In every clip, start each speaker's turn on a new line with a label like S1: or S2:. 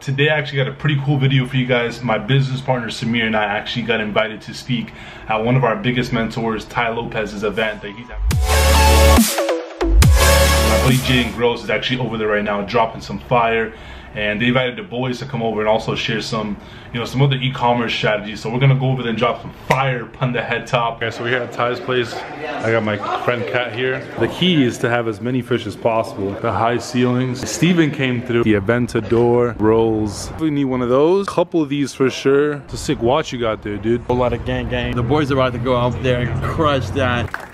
S1: Today I actually got a pretty cool video for you guys. My business partner Samir and I actually got invited to speak at one of our biggest mentors, Tai Lopez's event that he's having. My buddy Jaden Gross is actually over there right now dropping some fire and they invited the boys to come over and also share some, you know, some other e-commerce strategies. So we're gonna go over there and drop some fire pun the head top. Okay, so we're here at Tai's place. I got my friend Kat here. The key is to have as many fish as possible. The high ceilings. Steven came through. The Aventador rolls. We need one of those. Couple of these for sure. It's a sick watch you got there, dude.
S2: A lot of gang gang. The boys are about to go out there and crush that.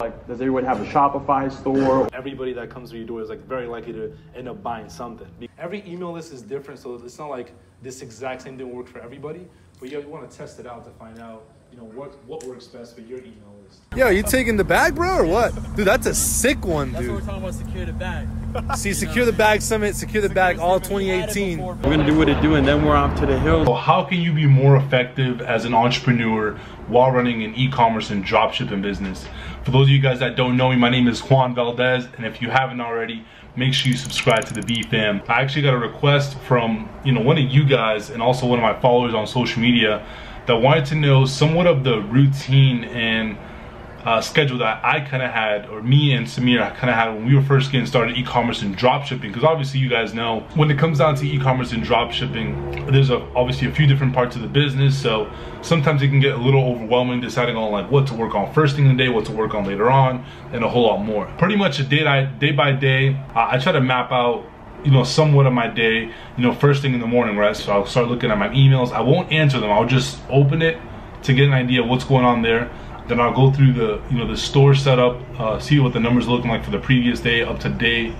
S3: Like, does everyone have a Shopify store?
S1: Everybody that comes to your door is like very likely to end up buying something. Every email list is different, so it's not like this exact same thing works for everybody. But you want to test it out to find out, you know, what what works best for your email list.
S4: Yo, you taking the bag, bro, or what? Dude, that's a sick one,
S2: That's what we're talking about. Secure the bag.
S4: See, secure the bag summit, secure the bag all 2018.
S2: We're gonna do what it do, and then we're off to the hills.
S1: So how can you be more effective as an entrepreneur while running an e-commerce and dropshipping business? For those of you guys that don't know me, my name is Juan Valdez, and if you haven't already, make sure you subscribe to the B Fam. I actually got a request from you know one of you guys and also one of my followers on social media that wanted to know somewhat of the routine and uh, schedule that I kind of had, or me and Samir kind of had when we were first getting started e-commerce and dropshipping. Because obviously, you guys know when it comes down to e-commerce and dropshipping, there's a, obviously a few different parts of the business. So sometimes it can get a little overwhelming deciding on like what to work on first thing in the day, what to work on later on, and a whole lot more. Pretty much a day, by- day by day, uh, I try to map out you know, somewhat of my day, you know, first thing in the morning, right? So I'll start looking at my emails. I won't answer them. I'll just open it to get an idea of what's going on there. Then I'll go through the, you know, the store setup, uh, see what the numbers are looking like for the previous day, up to date,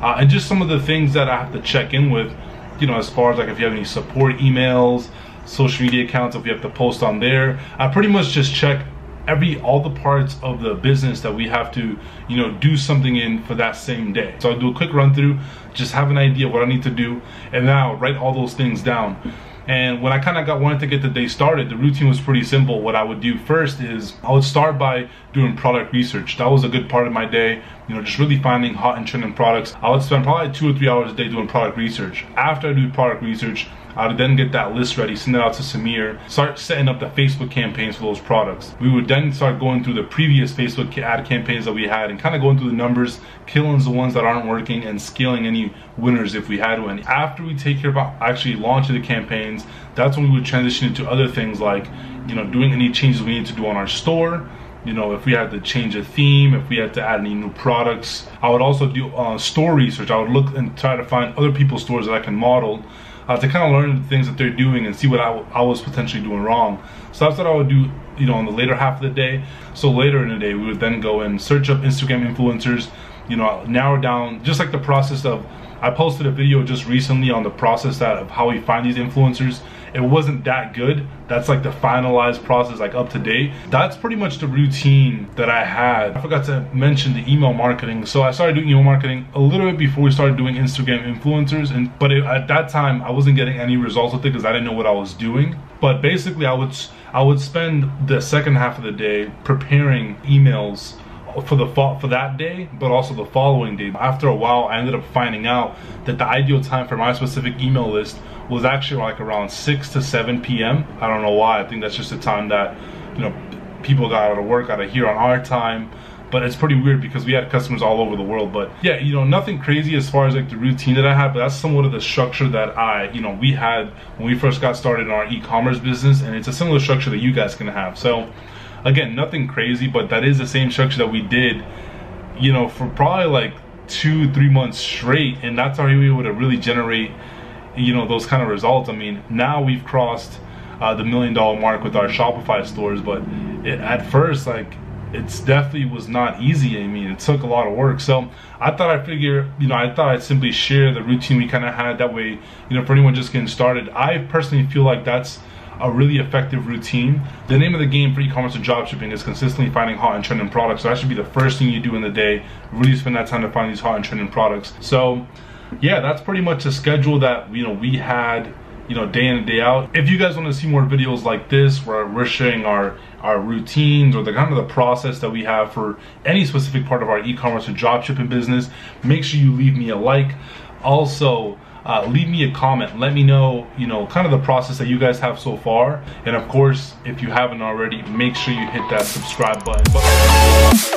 S1: uh, and just some of the things that I have to check in with, you know, as far as like if you have any support emails, social media accounts, if you have to post on there. I pretty much just check every all the parts of the business that we have to you know do something in for that same day so i do a quick run through just have an idea of what i need to do and i'll write all those things down and when i kind of got wanted to get the day started the routine was pretty simple. What i would do first is i would start by doing product research. That was a good part of my day you know just really finding hot and trending products i would spend probably two or three hours a day doing product research after i do product research I would then get that list ready, send it out to Samir, start setting up the Facebook campaigns for those products. We would then start going through the previous Facebook ad campaigns that we had and kind of going through the numbers, killing the ones that aren't working and scaling any winners if we had one. After we take care of actually launching the campaigns, that's when we would transition into other things like, you know, doing any changes we need to do on our store, you know, if we had to change a theme, if we had to add any new products. I would also do uh, store research. I would look and try to find other people's stores that I can model uh, to kind of learn the things that they're doing and see what I, I was potentially doing wrong. So that's what I would do, you know, on the later half of the day. So later in the day, we would then go and search up Instagram influencers, you know, narrow down just like the process of. I posted a video just recently on the process that of how we find these influencers. It wasn't that good. That's like the finalized process, like up to date. That's pretty much the routine that I had. I forgot to mention the email marketing. So I started doing email marketing a little bit before we started doing Instagram influencers, and but it, at that time I wasn't getting any results with it because I didn't know what I was doing. But basically, I would I would spend the second half of the day preparing emails for the for that day, but also the following day. After a while, I ended up finding out that the ideal time for my specific email list was actually like around 6 to 7 p.m. I don't know why. I think that's just the time that you know people got out of work out of here on our time. But it's pretty weird because we had customers all over the world. But yeah, you know, nothing crazy as far as like the routine that I had, but that's somewhat of the structure that I, you know, we had when we first got started in our e-commerce business, and it's a similar structure that you guys can have. So again, nothing crazy, but that is the same structure that we did, you know, for probably like two, three months straight, and that's how we were able to really generate, you know, those kind of results. I mean, now we've crossed uh, the million dollar mark with our Shopify stores, but it, at first, like, it's definitely was not easy. I mean, it took a lot of work. So I thought I figure, you know, I thought I'd simply share the routine we kind of had. That way, you know, for anyone just getting started, I personally feel like that's a really effective routine. The name of the game for e-commerce and dropshipping is consistently finding hot and trending products. So that should be the first thing you do in the day. Really spend that time to find these hot and trending products. So yeah, that's pretty much the schedule that you know we had you know day in and day out if you guys want to see more videos like this where we're sharing our our routines or the kind of the process that we have for any specific part of our e-commerce and dropshipping business make sure you leave me a like also uh, leave me a comment. Let me know, you know, kind of the process that you guys have so far. And of course, if you haven't already, make sure you hit that subscribe button. But